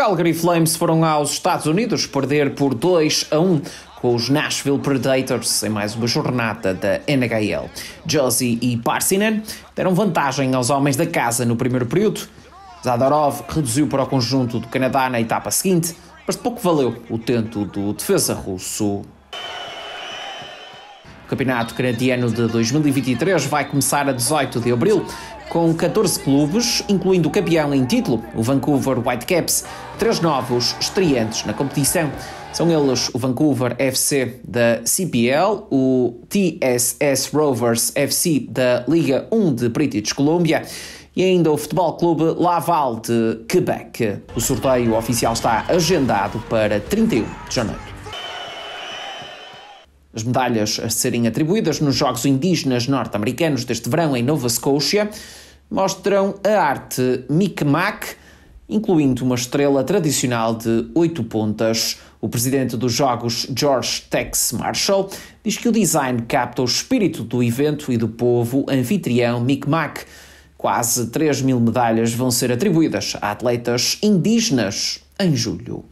Calgary Flames foram aos Estados Unidos perder por 2 a 1 com os Nashville Predators em mais uma jornada da NHL. Josie e Parsinen deram vantagem aos homens da casa no primeiro período. Zadorov reduziu para o conjunto do Canadá na etapa seguinte, mas de pouco valeu o tento do defesa russo. O campeonato canadiano de 2023 vai começar a 18 de abril com 14 clubes, incluindo o campeão em título, o Vancouver Whitecaps, três novos estreantes na competição. São eles o Vancouver FC da CPL, o TSS Rovers FC da Liga 1 de British Columbia e ainda o Futebol Clube Laval de Quebec. O sorteio oficial está agendado para 31 de janeiro. As medalhas a serem atribuídas nos Jogos Indígenas Norte-Americanos deste verão em Nova Scotia mostram a arte Mi'kmaq, incluindo uma estrela tradicional de oito pontas. O presidente dos Jogos, George Tex Marshall, diz que o design capta o espírito do evento e do povo anfitrião Mi'kmaq. Quase 3 mil medalhas vão ser atribuídas a atletas indígenas em julho.